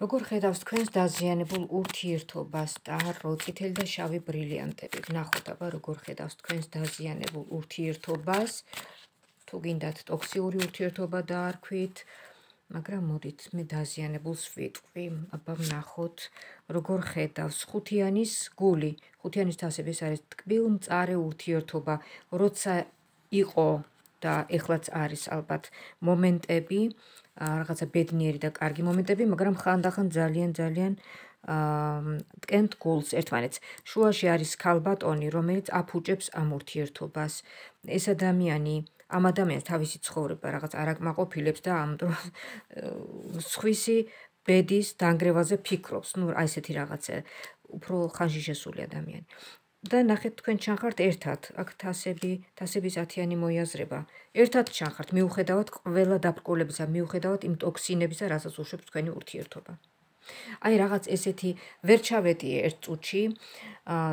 როგორ ხედავს თქვენს დაზიანებულ ურთიერთობას და როწითელი და შავი ბრილიანტები? ნახოთ აბა როგორ ხედავს თქვენს დაზიანებულ ურთიერთობას. თუ გინდათ ტოქსიური ურთიერთობა დაარქვით, მაგრამ მოდით მე დაზიანებულს ვიტყვი. აბა ვნახოთ როგორ ხედავს ხუთიანის გული. ხუთიანის თასები ეს არის ტკბილ-მწარე ურთიერთობა, როცა იყო და ეხლაც არის ალბათ მომენტები, რაღაცა ბედნიერი და კარგი მომენტები, მაგრამ ხანდახან ძალიან ძალიან აა ტკენთ გულს ერთმანეთს. შუაში არის ქალბატონი, რომელიც აფუჭებს ამ ურთიერთობას. ეს ადამიანი ამ ადამიანს თავისი ცხოვრება რაღაც არაკმაყოფილებს და ამ დროს სხვისი ბედის დანგრევაზე ფიქრობს. ნუ აი ესეთი რაღაცა უფრო ხანში შესული ადამიანი. და ნახეთ თქვენ ჩანხართ ერთად, აქ თასები, თასების 10-იანი მოიაზრება. ერთად ჩანხართ, მიუხედავად ყველა დაბრკოლებისა, მიუხედავად იმ ტოქსინებისა, რასაც უშვებს თქვენი ურთიერთობა. აი რაღაც ესეთი ვერ ჩავეტიე ერთ წუთში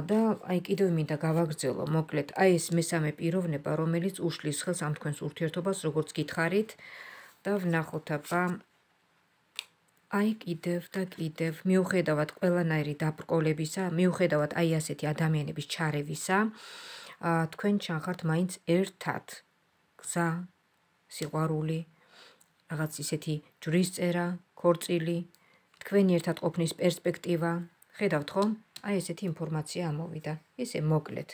და აი კიდევ მინდა გავაგრძელო მოკლედ აი ეს მესამე პიროვნება რომელიც უშლის ხელს ამ თქვენს ურთიერთობას როგორც გითხარით და ვნახოთ აბა აი კიდევ და კიდევ მიუხედავად ყველანაირი დაბრკოლებისა მიუხედავად აი ასეთი ადამიანების ჩარევისა თქვენ ჩანხართ მაინც ერთად გზა, სიყვარული, რაღაც ისეთი ჯვრის წერა, ქორწილი, თქვენი ერთად ყოფნის პერსპექტივა. ხედავთ ხო? აი ესეთი ინფორმაცია ამოვიდა. ესე მოკლედ.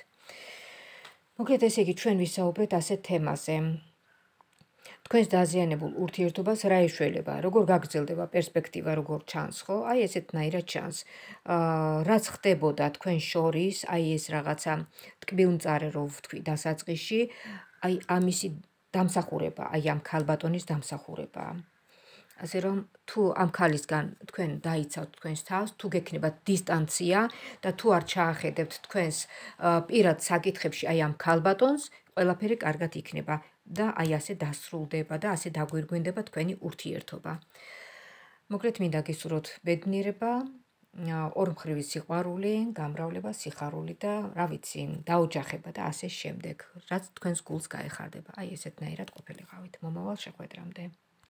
მოკლედ ესე იგი ჩვენ ვისაუბრეთ ასეთ თემაზე. თქვენს დაზიანებულ ურთიერთობას რა ეშველება? როგორ გაგრძელდება პერსპექტივა, როგორ ჩანს, ხო? აი ესეთნაირად ჩანს. აა რაც ხდებოდა თქვენ შორის, აი ეს რაღაცა ტკბილმწარე რო ვთქვი დასაწყისში, აი ამისი დამსახურება, აი ამ ქალბატონის დამსახურება. ასე რომ თუ ამ ქალისგან თქვენ დაიცავთ თქვენს თავს, თუ გექნებათ დისტანცია და თუ არ ჩაახედებთ თქვენს პირად საკითხებში აი ამ ქალბატონს, ყველაფერი კარგად იქნება და აი ასე დასრულდება და ასე დაგვირგვინდება თქვენი ურთიერთობა. მოკლედ მინდა გისურვოთ ბედნიერება, ორმხრივი სიყვარული, გამრავლება, სიხარული და რა ვიცი, დაოჯახება და ასე შემდეგ, რაც თქვენს გულს გაეხარდება. აი ესეთნაირად ყოფილიყავით. მომავალ შეხვედრამდე.